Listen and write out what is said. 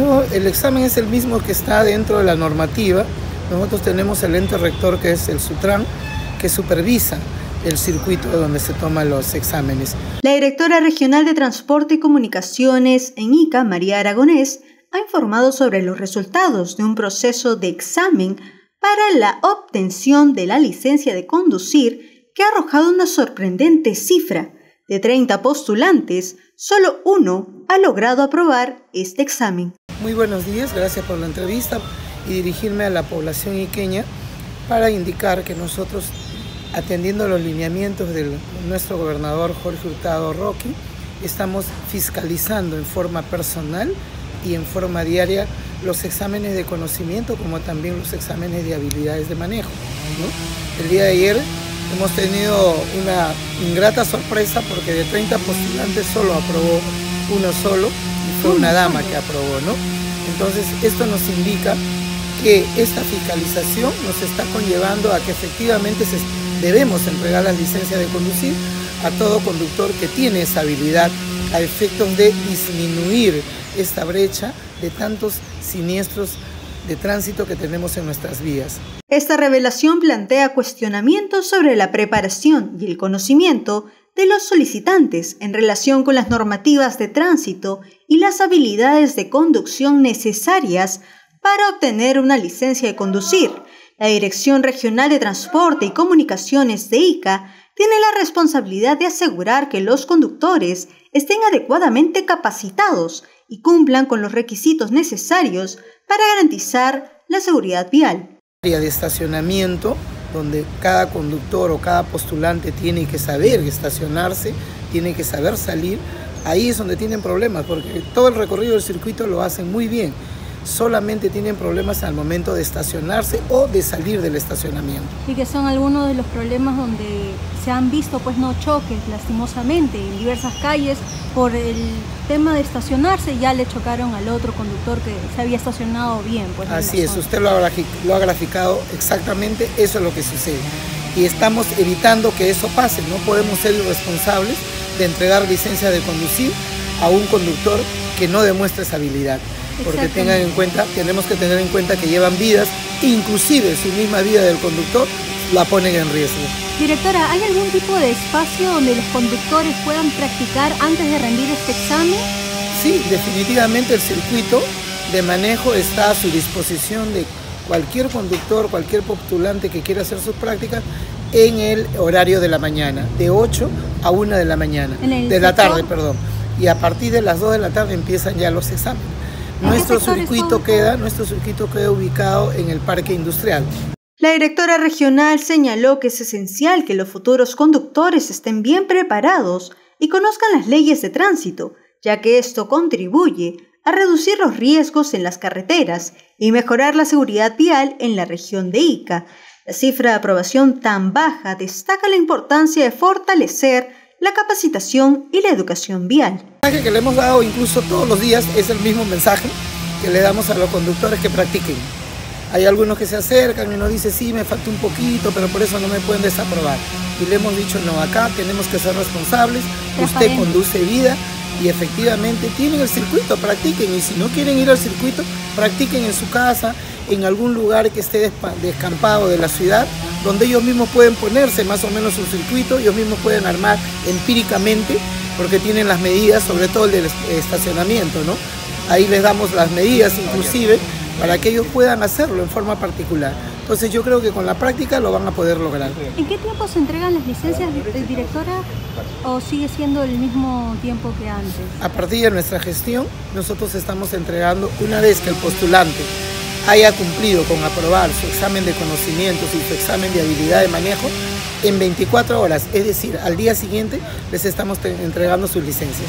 No, el examen es el mismo que está dentro de la normativa. Nosotros tenemos el ente rector que es el SUTRAN, que supervisa el circuito donde se toman los exámenes. La directora regional de Transporte y Comunicaciones en ICA, María Aragonés, ha informado sobre los resultados de un proceso de examen para la obtención de la licencia de conducir que ha arrojado una sorprendente cifra. De 30 postulantes, solo uno ha logrado aprobar este examen. Muy buenos días, gracias por la entrevista y dirigirme a la población iqueña para indicar que nosotros, atendiendo los lineamientos de nuestro gobernador Jorge Hurtado Roque, estamos fiscalizando en forma personal y en forma diaria los exámenes de conocimiento como también los exámenes de habilidades de manejo. El día de ayer hemos tenido una ingrata sorpresa porque de 30 postulantes solo aprobó uno solo y fue una dama que aprobó, ¿no? Entonces esto nos indica que esta fiscalización nos está conllevando a que efectivamente debemos entregar la licencia de conducir a todo conductor que tiene esa habilidad a efectos de disminuir esta brecha de tantos siniestros de tránsito que tenemos en nuestras vías. Esta revelación plantea cuestionamientos sobre la preparación y el conocimiento de los solicitantes en relación con las normativas de tránsito y las habilidades de conducción necesarias para obtener una licencia de conducir. La Dirección Regional de Transporte y Comunicaciones de ICA tiene la responsabilidad de asegurar que los conductores estén adecuadamente capacitados y cumplan con los requisitos necesarios para garantizar la seguridad vial. Área de estacionamiento donde cada conductor o cada postulante tiene que saber estacionarse, tiene que saber salir, ahí es donde tienen problemas, porque todo el recorrido del circuito lo hacen muy bien solamente tienen problemas al momento de estacionarse o de salir del estacionamiento. Y que son algunos de los problemas donde se han visto pues no choques lastimosamente en diversas calles por el tema de estacionarse ya le chocaron al otro conductor que se había estacionado bien. Pues, Así es, usted lo ha, lo ha graficado exactamente, eso es lo que sucede. Y estamos evitando que eso pase, no podemos ser irresponsables de entregar licencia de conducir a un conductor que no demuestre esa habilidad porque tengan en cuenta, tenemos que tener en cuenta que llevan vidas, inclusive su misma vida del conductor la ponen en riesgo. Directora, ¿hay algún tipo de espacio donde los conductores puedan practicar antes de rendir este examen? Sí, definitivamente el circuito de manejo está a su disposición de cualquier conductor, cualquier postulante que quiera hacer sus prácticas en el horario de la mañana, de 8 a 1 de la mañana, de la tarde, perdón. Y a partir de las 2 de la tarde empiezan ya los exámenes. Nuestro circuito, queda, nuestro circuito queda ubicado en el parque industrial. La directora regional señaló que es esencial que los futuros conductores estén bien preparados y conozcan las leyes de tránsito, ya que esto contribuye a reducir los riesgos en las carreteras y mejorar la seguridad vial en la región de Ica. La cifra de aprobación tan baja destaca la importancia de fortalecer la capacitación y la educación vial. El mensaje que le hemos dado incluso todos los días es el mismo mensaje que le damos a los conductores que practiquen. Hay algunos que se acercan y nos dicen, sí, me falta un poquito, pero por eso no me pueden desaprobar. Y le hemos dicho, no, acá tenemos que ser responsables, usted conduce vida y efectivamente tienen el circuito, practiquen. Y si no quieren ir al circuito, practiquen en su casa, en algún lugar que esté descampado de la ciudad, donde ellos mismos pueden ponerse más o menos un circuito, ellos mismos pueden armar empíricamente, porque tienen las medidas, sobre todo el del estacionamiento, ¿no? Ahí les damos las medidas inclusive para que ellos puedan hacerlo en forma particular. Entonces yo creo que con la práctica lo van a poder lograr. ¿En qué tiempo se entregan las licencias de directora o sigue siendo el mismo tiempo que antes? A partir de nuestra gestión, nosotros estamos entregando una vez que el postulante haya cumplido con aprobar su examen de conocimientos y su examen de habilidad de manejo, en 24 horas, es decir, al día siguiente les estamos entregando sus licencias.